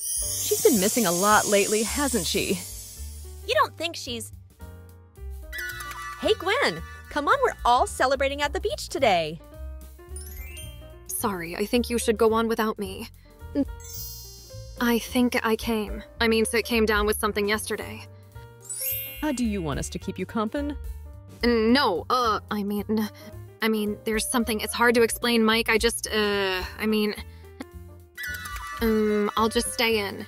She's been missing a lot lately, hasn't she? You don't think she's. Hey, Gwen, come on, we're all celebrating at the beach today. Sorry, I think you should go on without me. I think I came. I mean, so it came down with something yesterday. How do you want us to keep you compin? No, uh, I mean, I mean, there's something, it's hard to explain, Mike. I just, uh, I mean, um, I'll just stay in.